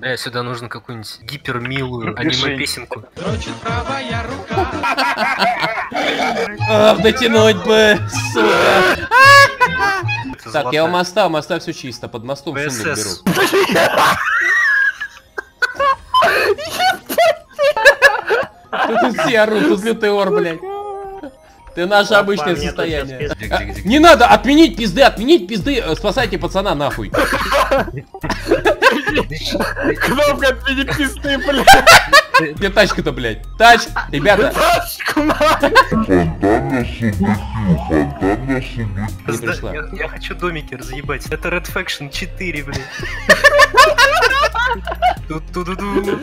Бля, сюда нужно какую-нибудь гипермилую аниме-песенку. А, дотянуть бы, сука. Так, я у моста, у моста все чисто, под мостом сундук беру. Тут все орут, тут лютый ор, блядь. Ты наше обычное состояние. Не надо, отменить пизды, отменить пизды, э, спасайте пацана нахуй. Кнопка отменить пизды, блядь. Где тачка-то, блядь? Тач, ребята, Тачку Субикю. не пришла. Я, хочу домики разъебать. Это Red Faction 4, блин. Тут-ту-ду-ду.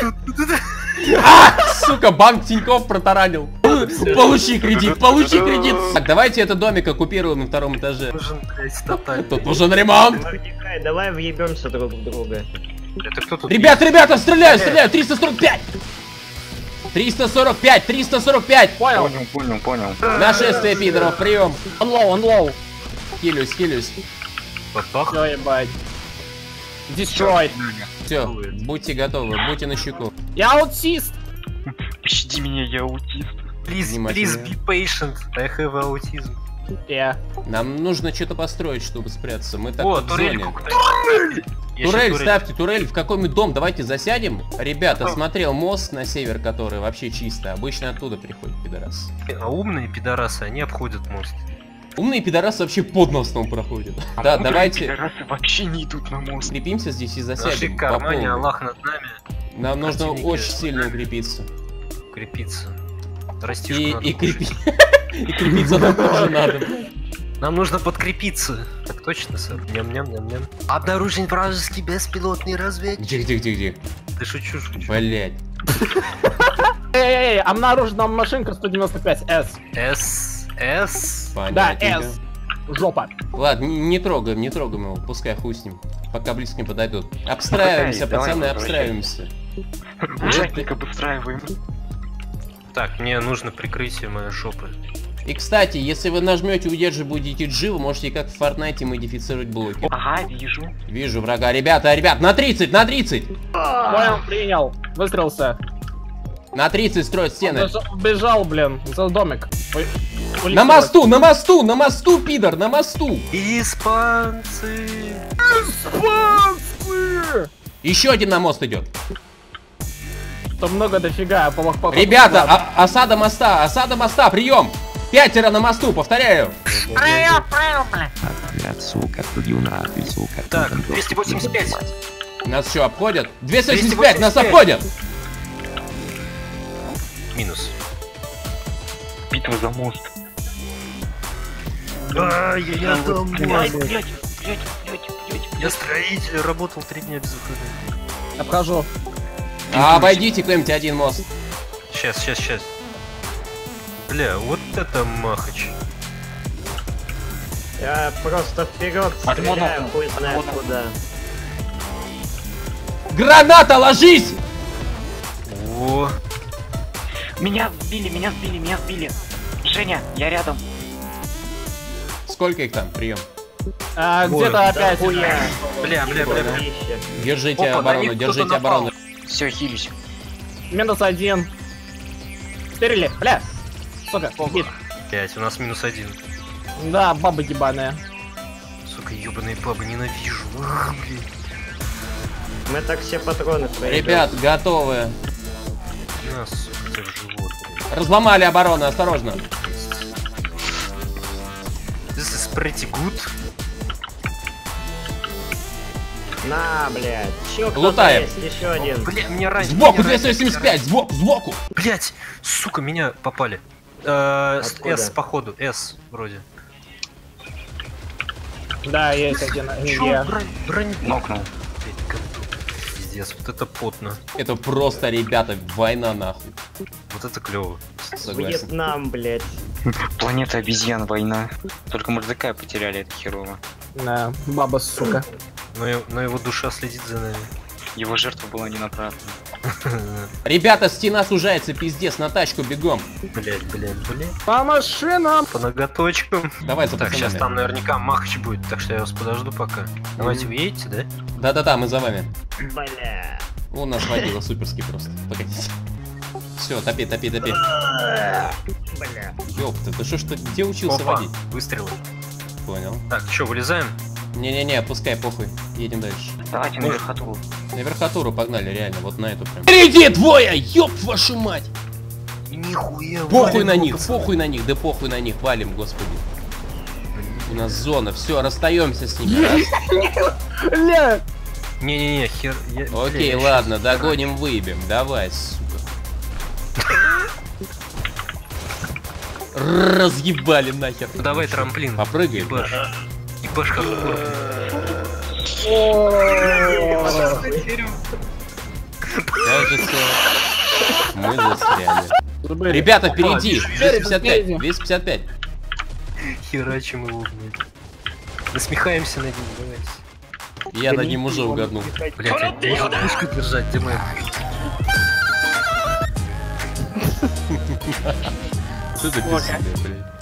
Тут-ту-ду-ду. сука, банк Тинькофф протаранил. Получи кредит, получи кредит. Так, давайте это домик оккупируем на втором этаже. Нужен, блядь, тоталь. Тут нужен ремонт. Мордекай, давай въебемся друг в друга. Это кто тут? Ребят, ребята, стреляю, стреляю, 345! 345, 345! Понял. Понял, понял, понял. Нашествие пидоров, прием. Он low, он low. Хилюсь, хилюсь. Бабах. Все, ебать. Destroyed. Все, будьте готовы, будьте начеку. Я аутист. Пощади меня, я аутист. Please, please be patient. I have autism. Я. Нам нужно что-то построить, чтобы спрятаться. Мы так О, турель щас Турель, ставьте турель. В какой-нибудь дом давайте засядем. Ребята, Какой? смотрел мост на север, который вообще чисто. Обычно оттуда приходит пидорас. А умные пидорасы, они обходят мост. Умные пидорасы вообще под мостом проходят. А Да, давайте пидорасы вообще не идут на мост. крепимся здесь и засядем. по кармане. Аллах над нами. Нам нужно очень сильно укрепиться. Крепиться. Растишку И, и, крепи... и крепиться нам тоже надо. Нам нужно подкрепиться. Так точно, сэр. Ням-ням-ням-ням. Обнаружен вражеский беспилотный разведчик. Где, где, где, где? Ты шучу, шучу. Блять. Эй, эй, обнаружена машинка 195С. С, С. Да, С. Жопа. Ладно, не, трогаем, не трогаем его, пускай хуй с ним. Пока близко не подойдут. Обстраиваемся, давай, пацаны, обстраиваемся. Ужасненько обустраиваем. Так, мне нужно прикрытие моей жопы. И кстати, если вы нажмете удержи будете G, вы можете как в Fortnite модифицировать блоки. Ага, вижу. Вижу врага. Ребята, ребят, на 30, на 30! Понял, принял. Выстрелился. На 30 строят стены. Бежал, бежал, блин, за домик. Ой, На улетел. мосту, на мосту, на мосту, пидор, на мосту! Испанцы. Испанцы! Еще один на мост идет. То много дофига, по по- Ребята, а- осада моста, осада моста, прием! Пятеро на мосту, повторяю. Блядь, сука, юнаты, сука. Так, 285. Нас что, обходят? 285, нас 285. обходят! Минус. Битва за мост. А, я, я там Блять, мост. блять, блять, блять, блять. Я строитель, работал три дня без выхода. Обхожу. А, обойдите кто-нибудь один мост. Сейчас, сейчас, сейчас. Бля, вот это махач. Я просто вперед стреляю, хуй знает куда. Граната, ложись! О, Меня сбили, меня сбили, меня сбили. Женя, я рядом. Сколько их там? Прием. А, где-то опять. Бля, бля, бля, бля. Держите оборону, держите напал. оборону. Все, хилюсь. Минус один. Сперили, бля. Сука, гид. Блять, у нас минус один. Да, баба ебаная. Сука, ебаные бабы, ненавижу. Ах, блин. Мы так все патроны проебем. Ребят, готовы. На, сука, в живот. Разломали оборону, осторожно. This is pretty good. На, блядь. Еще Лутаем. есть, еще один. Бля, меня ранит. Сбоку меня ранит, 275, сбоку, сбоку. Блять, сука, меня попали. Э, с- походу, С, вроде. Да, есть один. Чё, бронь, бронь... Нокнул. Пиздец, вот это потно. Это просто, ребята, война нахуй. Вот это клево. Согласен. Вьетнам, блядь. Планета обезьян, война. Только Мордекая потеряли, это херово. Да, баба, сука. Но, но его душа следит за нами. Его жертва была не напрасно. Ребята, стена сужается, пиздец, на тачку бегом. Блять, блять, блять. По машинам! По ноготочкам. Давай за Так, сейчас там наверняка махач будет, так что я вас подожду пока. Давайте вы едете, да? Да-да-да, мы за вами. Бля. У нас водила суперский просто. Погодите. Все, топи, топи, топи. Бля. Ёпта, ты что ж ты где учился Опа, водить? выстрелы. Понял. Так, что, вылезаем? Не-не-не, пускай, похуй. Едем дальше. Давайте на верхотуру. На верхотуру погнали, реально, вот на эту прям. Впереди двое! Ёб вашу мать! Нихуя. Похуй на них, похуй на них, да похуй на них, валим, господи. У нас зона, все, расстаемся с ними. раз. Бля! Не-не-не, хер... я- Окей, ладно, догоним, выебем. Давай, сука. Разъебали нахер. Давай трамплин. Попрыгай. Город. Кажется, мы застряли. Ребята, впереди! Спереди, 255, спереди. 255. Херачим его, блядь. Насмехаемся над ним, давайте. Я над ним уже угоднул. Блять, я можно пушку держать, где моя? Что за песня, блядь?